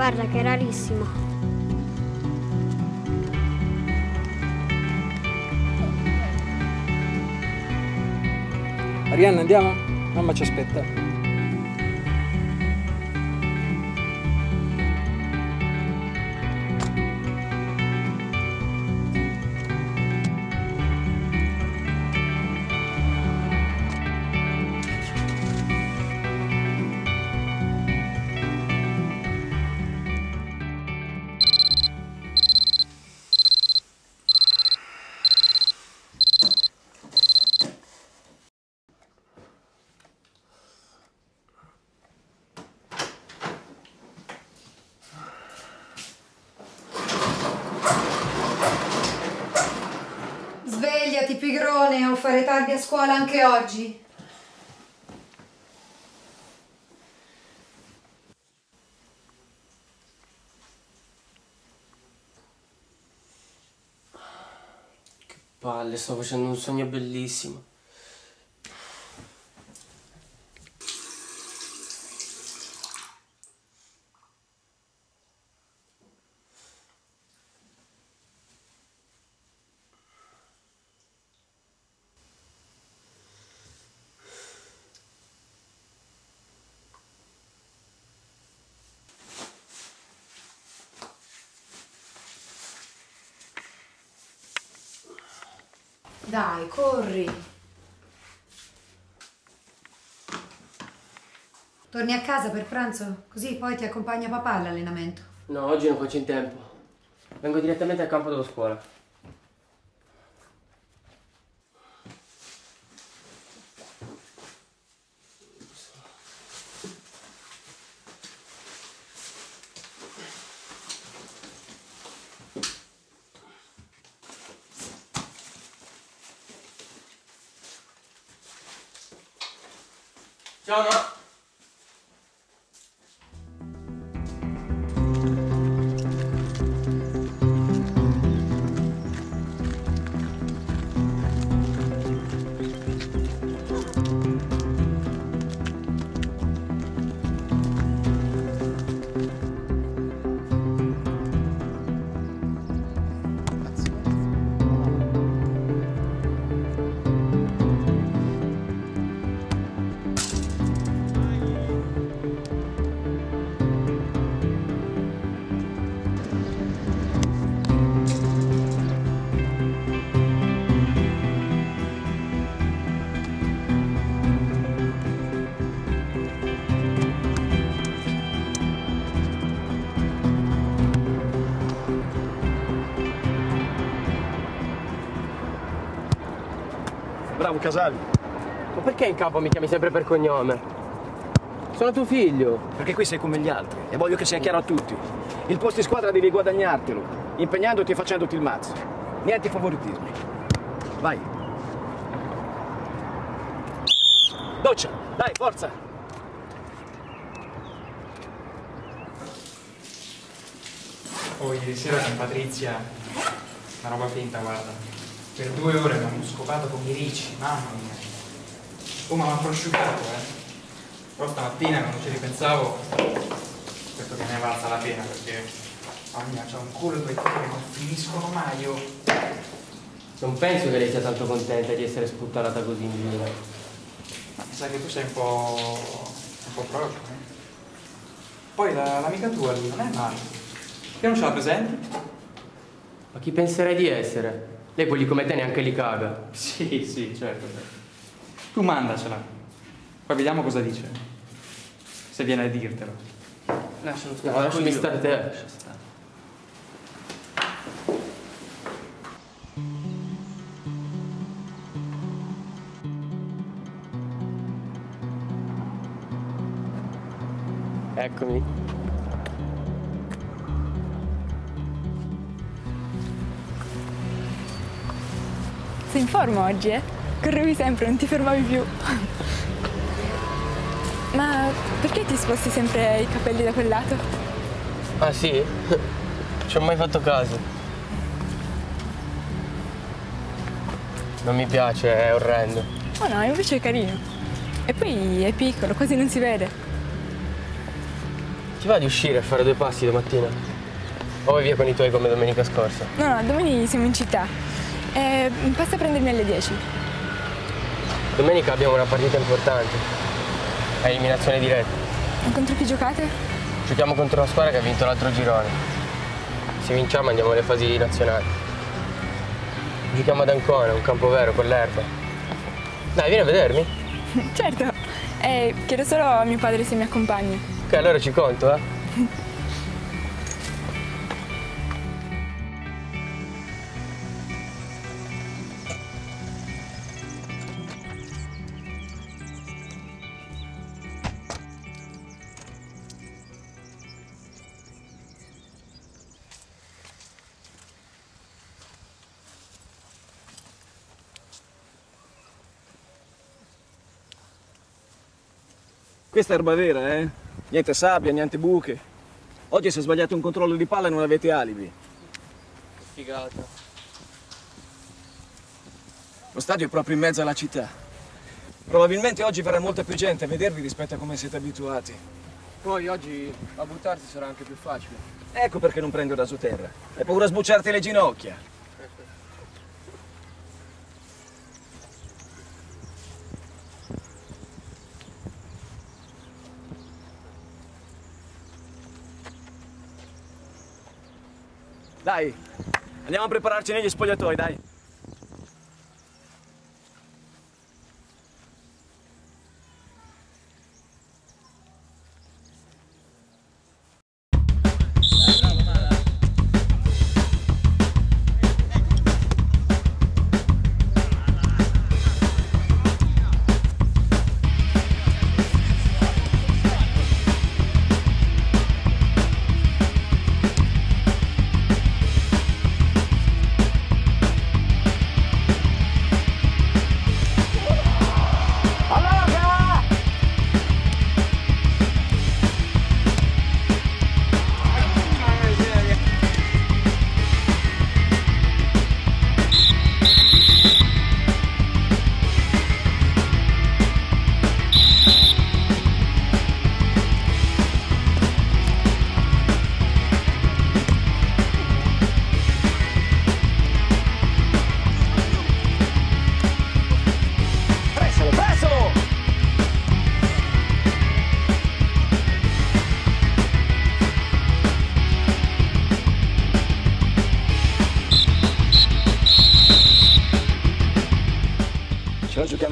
Guarda che è rarissimo. Arianna, andiamo? Mamma ci aspetta. Fare tardi a scuola anche oggi. Palle, sto facendo un sogno bellissimo. Dai, corri. Torni a casa per pranzo, così poi ti accompagna papà all'allenamento. No, oggi non faccio in tempo. Vengo direttamente al campo della scuola. Ciao, ma... Casali, Ma perché in campo mi chiami sempre per cognome? Sono tuo figlio. perché qui sei come gli altri e voglio che sia chiaro a tutti. Il posto in squadra devi guadagnartelo, impegnandoti e facendoti il mazzo. Niente favoritismi. Vai. Doccia, dai, forza! Oh, ieri sera con Patrizia, una roba finta, guarda. Per due ore abbiamo scopato con i ricci, mamma mia. Oh, ma mi ha prosciugato, eh. Però stamattina, quando ci ripensavo, detto che ne è valsa la pena, perché, mamma mia, c'è un culo e due tiri che non finiscono mai, oh. Non penso che lei sia tanto contenta di essere sputtanata così in giro. Ma mi sa che tu sei un po'... un po' procio, eh. Poi la- l'amica tua lì non è male. Che non ce la presenti? Ma chi penserei di essere? Lei quelli come te neanche li caga. Sì, sì, certo. Tu mandacela. Poi vediamo cosa dice. Se viene a dirtelo. Lascialo No, lasciami stare te. Eccomi. Sei in forma oggi, eh? Correvi sempre, non ti fermavi più. Ma perché ti sposti sempre i capelli da quel lato? Ah sì? Ci ho mai fatto caso. Non mi piace, è orrendo. Oh no, invece è carino. E poi è piccolo, quasi non si vede. Ti va di uscire a fare due passi domattina? O vai via con i tuoi come domenica scorsa? No, no, domani siamo in città. Eh, passa a prendermi alle 10. Domenica abbiamo una partita importante. A eliminazione diretta. E contro chi giocate? Giochiamo contro una squadra che ha vinto l'altro girone. Se vinciamo andiamo alle fasi nazionali. Giochiamo ad Ancona, un campo vero con l'erba. Dai, vieni a vedermi. certo. Eh, chiedo solo a mio padre se mi accompagni. Ok, allora ci conto, eh. Questa è erba vera, eh? Niente sabbia, niente buche. Oggi si è sbagliato un controllo di palla non avete alibi. Figata. Lo stadio è proprio in mezzo alla città. Probabilmente oggi verrà molta più gente a vedervi rispetto a come siete abituati. Poi oggi a buttarsi sarà anche più facile. Ecco perché non prendo rasoterra. Hai paura a sbucciarti le ginocchia. Dai, andiamo a prepararci negli spogliatoi, dai.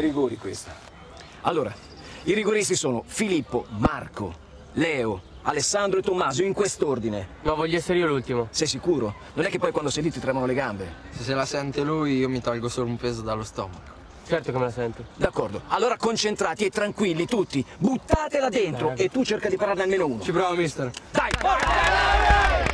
Ai rigori questa. Allora, i rigoristi sono Filippo, Marco, Leo, Alessandro e Tommaso in quest'ordine. Ma voglio essere io l'ultimo. Sei sicuro? Non è che poi quando sei lì ti tremano le gambe? Se se la sente lui io mi tolgo solo un peso dallo stomaco. Certo che me la sento. D'accordo, allora concentrati e tranquilli tutti, buttatela dentro e tu cerca di pararne almeno uno. Ci provo mister. Dai, forza!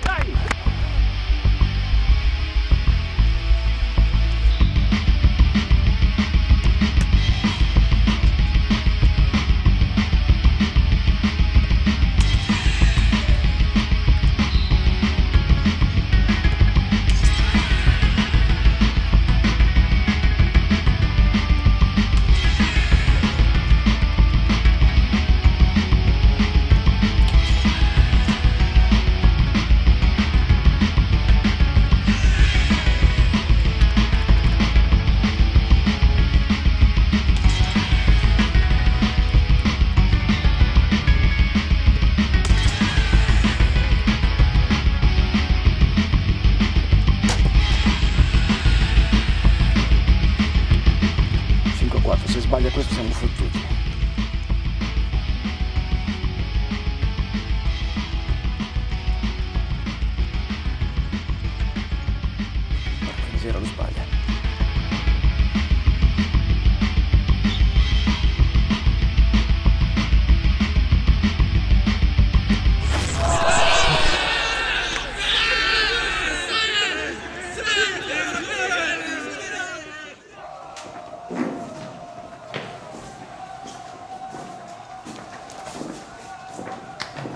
Dai! Cinque a quattro, se sbaglia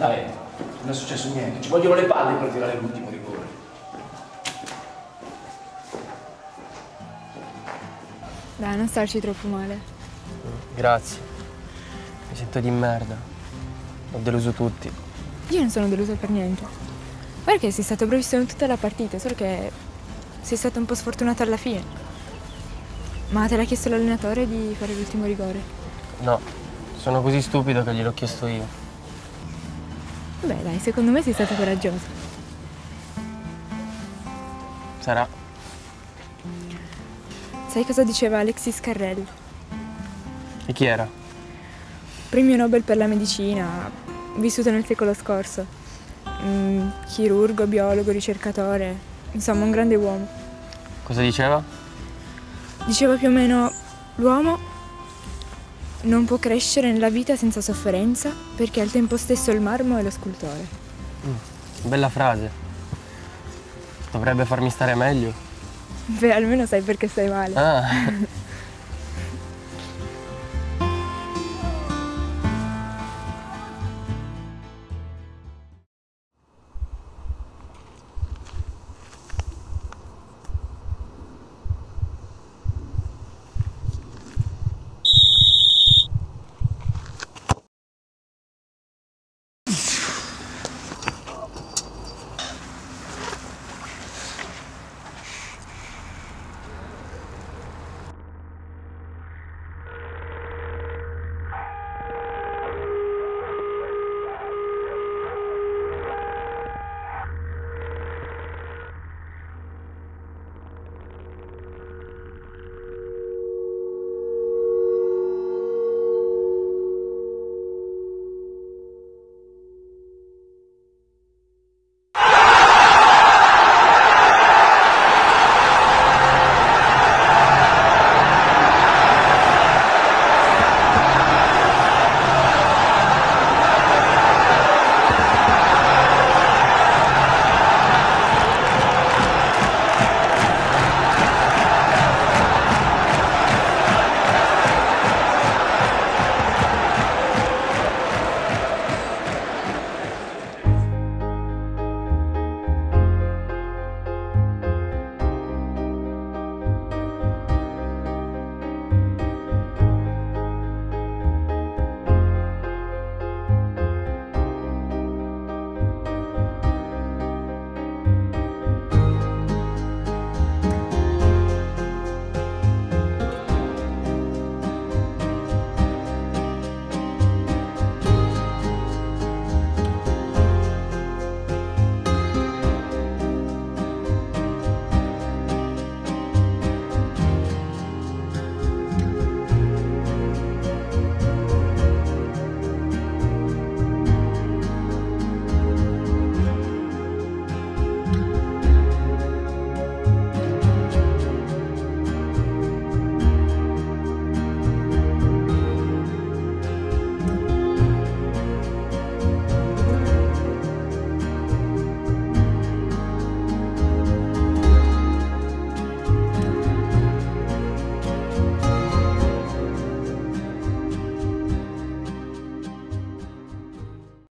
Dai, non è successo niente. Ci vogliono le palle per tirare l'ultimo rigore. Dai, non starci troppo male. Grazie. Mi sento di merda. Ho deluso tutti. Io non sono delusa per niente. Guarda che sei stato bravissimo in tutta la partita, solo che sei stato un po' sfortunato alla fine. Ma te l'ha chiesto l'allenatore di fare l'ultimo rigore? No, sono così stupido che gliel'ho chiesto io. Beh, dai, secondo me sei stato coraggioso. Sarà. Sai cosa diceva Alexis Carrel? E chi era? Premio Nobel per la medicina, vissuto nel secolo scorso. Mm, chirurgo, biologo, ricercatore, insomma un grande uomo. Cosa diceva? Diceva più o meno l'uomo non può crescere nella vita senza sofferenza perché al tempo stesso il marmo è lo scultore. Bella frase. Dovrebbe farmi stare meglio. Beh, almeno sai perché stai male. Ah,